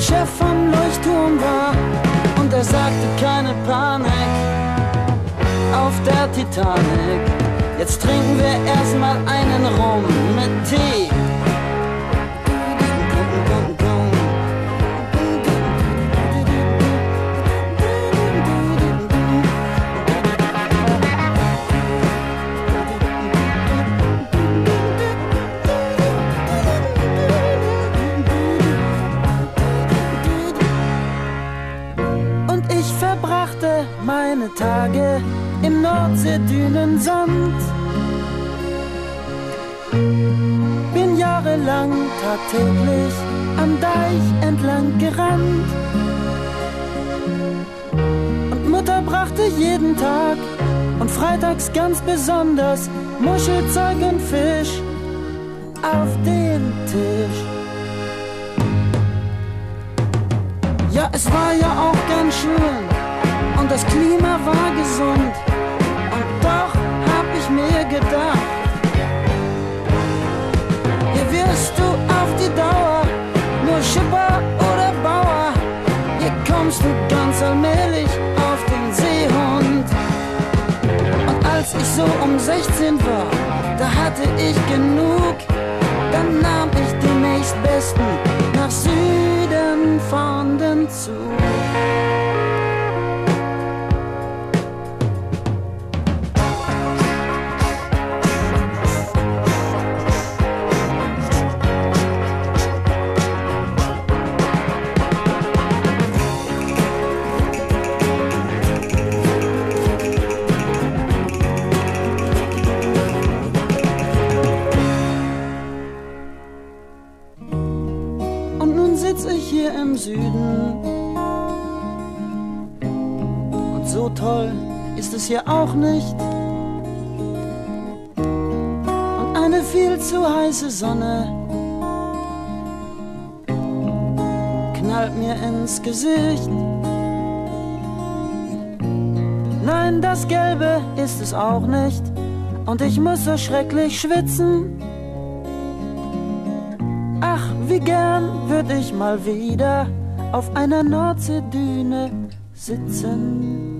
Chef vom Leuchtturm war und er sagte keine Panik auf der Titanic. Jetzt trinken wir erstmal einen Rum mit Tee. Im Nordseedünensand. Bin jahrelang tagtäglich am Deich entlang gerannt. Und Mutter brachte jeden Tag und freitags ganz besonders Muschelzeug und Fisch auf den Tisch. Ja, es war ja auch ganz schön hier wirst du auf die Dauer nur Schipper oder Bauer. Hier kommst du ganz allmählich auf den Seehund. Und als ich so um 16 war, da hatte ich genug. Dann nahm ich den nächstbesten nach Süden fahrenden Zug. Hier im Süden. Und so toll ist es hier auch nicht. Und eine viel zu heiße Sonne knallt mir ins Gesicht. Nein, das Gelbe ist es auch nicht. Und ich muss so schrecklich schwitzen. Ach, wie gern würde ich mal wieder auf einer Nordseedüne sitzen.